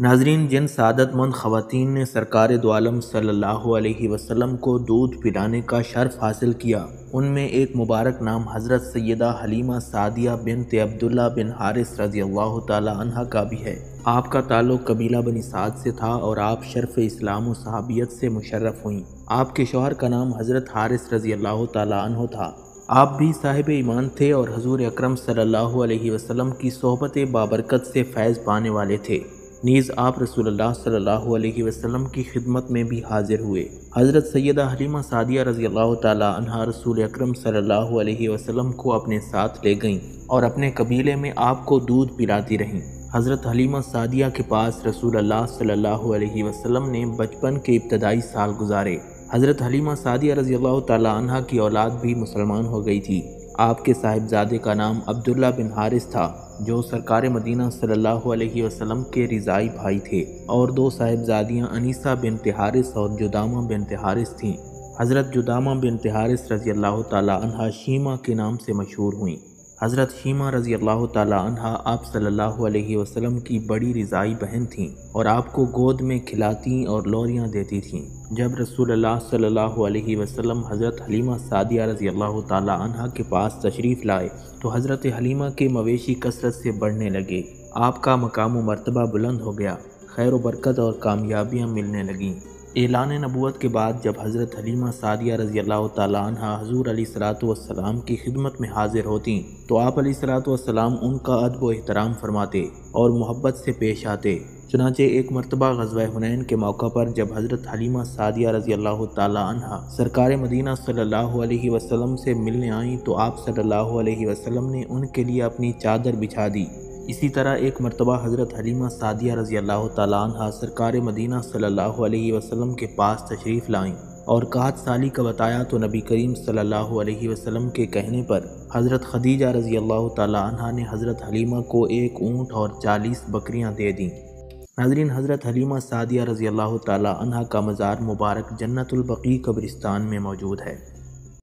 नाजरीन, जिन सादतमंद ख़वातीन ने सरकार दोआलम सल्लल्लाहु अलैहि वसल्लम को दूध पिलाने का शर्फ हासिल किया, उनमें एक मुबारक नाम हज़रत सैदा हलीमा सादिया बिन अब्दुल्ला बिन हारिस रज़ी अल्लाह तहा का भी है। आपका ताल्लुक़ कबीला बनी साद से था और आप शर्फ इस्लाम सहाबियत से मुशर्रफ हुई। आपके शोहर का नाम हज़रत हारिस रज़ी अल्लाह तह था। आप भी साहिब ईमान थे और हजूर अक्रम सल्लल्लाहु अलैहि वसल्लम की सोहबत बाबरकत से फैज़ पाने वाले थे। नीज़ आप रसूलुल्लाह सल्लल्लाहु अलैहि की खिदमत में भी हाजिर हुए। हज़रत सैदा हलीमा सादिया रज़ी अल्लाह तहा रसूल अक्रम अलैहि वसल्लम को अपने साथ ले गईं और अपने कबीले में आपको दूध पिलाती रहीं। हज़रत हलीमा सादिया के पास रसूल अल्लाह सल्लल्लाहु ने बचपन के इब्तदाई साल गुजारे। हज़रत हलीमा सादिया रज़ी अल्लाह तहा की औलाद भी मुसलमान हो गई थी। आपके साहिबजादे का नाम अब्दुल्ला बिन हारिस था, जो सरकार मदीना सल्लल्लाहु अलैहि वसल्लम के रिज़ाई भाई थे। और दो साहिबजादियाँ, अनीसा बिन तिहारिस और जुदामा बिन तिहारिस थीं। हज़रत जुदामा बिन तिहारिस रज़ी अल्लाह तहा शीमा के नाम से मशहूर हुई। हज़रत हीमा रज़ी अल्लाह तहा आप सल्लल्लाहु अलैहि वसल्लम की बड़ी रिज़ाई बहन थीं और आपको गोद में खिलाती और लोरियाँ देती थीं। जब रसूल सल्लल्लाहु अलैहि वसल्लम हज़रत हलीमा सादिया रज़ी अल्लाह तहा के पास तशरीफ़ लाए तो हज़रत हलीमा के मवेशी कसरत से बढ़ने लगे। आपका मकाम मरतबा बुलंद हो गया खैर बरकत और कामयाबियाँ मिलने लगीं। एलान नबूत के बाद जब हज़रत हलीमा सादिया रज़ी अल्लाह हजूर अली सलाम की खिदमत में हाजिर होती तो आप सलाम उनका अदब एहतराम फरमाते और मोहब्बत से पेश आते। चुनाचे एक मरतबा गजवा हुनैन के मौका पर जब हज़रत हलीमा सादिया रज़ी अल्लाह तहा सरकार मदीना सल्लल्लाहु अलैहि वसल्लम से मिलने आईं तो आप सल्लल्लाहु अलैहि वसल्लम ने उनके लिए अपनी चादर बिछा दी। इसी तरह एक मरतबा हज़रत हलीमा सादिया रज़ी अल्लाह तहा सरकार मदीना सल्लल्लाहु अलैहि वसल्लम के पास तशरीफ़ लाईं और काहत साली का बताया तो नबी करीम सल्लल्लाहु अलैहि वसल्लम के कहने पर हज़रत खदीजा रज़ी अल्लाह तहा ने हज़रत हलीमा को एक ऊँट और चालीस बकरियाँ दे दीं। नाजरीन, हज़रत हलीमा सादिया रज़ी अल्लाह तहा का मज़ार मुबारक जन्नतुलबकी कब्रिस्तान में मौजूद है।